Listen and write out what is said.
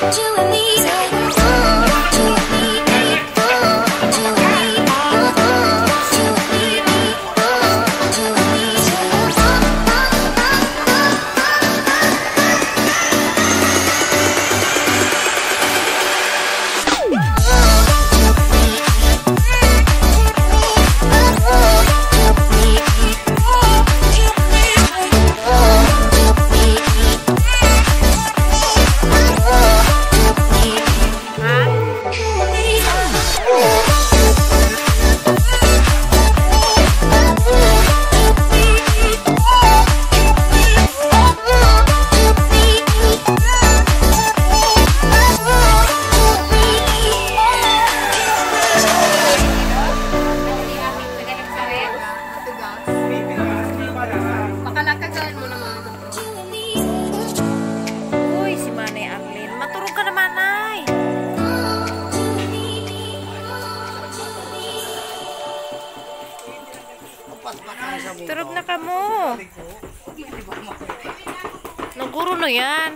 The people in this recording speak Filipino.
You and me. Turog na ka mo. Naguro no yan.